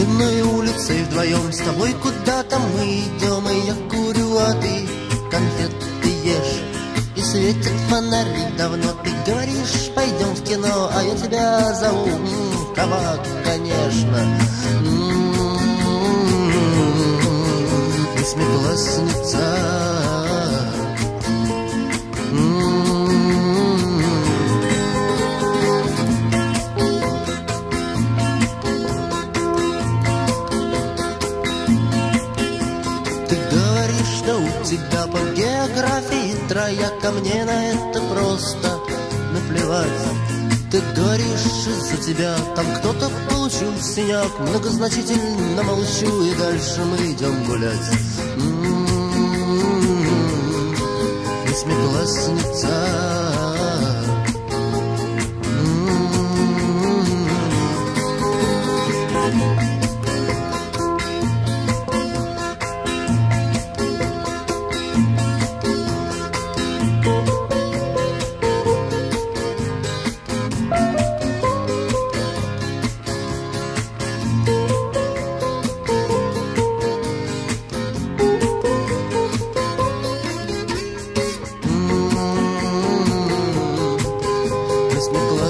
темной улицей вдвоем С тобой куда-то мы идем И я курю, а ты конфеты ешь И светят фонари давно. Ты говоришь, пойдем в кино А я тебя зову. М, Кабак, конечно. М, Восьмиклассница у тебя по географии трояка Мне на это просто наплевать. Ты говоришь, из-за тебя там кто-то получил синяк Многозначительно молчу, и дальше мы идем гулять. Восьмиклассница. М-м-м. Восьмиклассница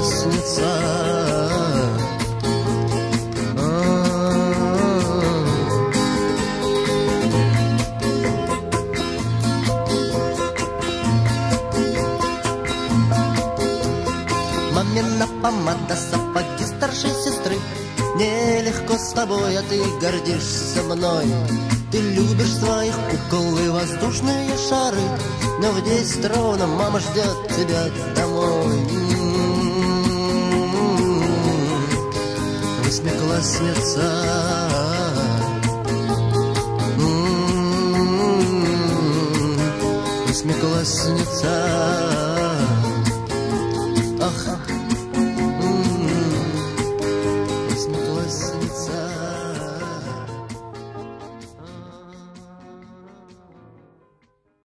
А-а-а. Мамина помада, сапоги старшей сестры. Нелегко с тобой, а ты гордишься мной. Ты любишь своих кукол и воздушные шары. Но в десять ровно мама ждет тебя домой Восьмиклассница М-м-м. Восьмиклассница Ах,